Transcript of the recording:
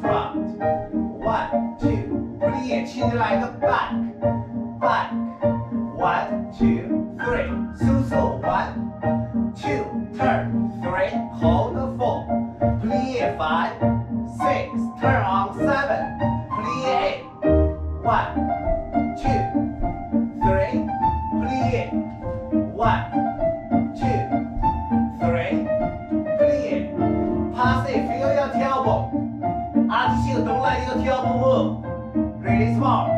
Front. One, two, bring it to the line back. Back. One, two, three. So, so, one, two, turn, three, hold, four. Plie five, six, turn on seven. Plie eight. One, two, three. One, two, three, plie. Pass it, feel your tailbone. 阿基西的动来一个跳步步，really small。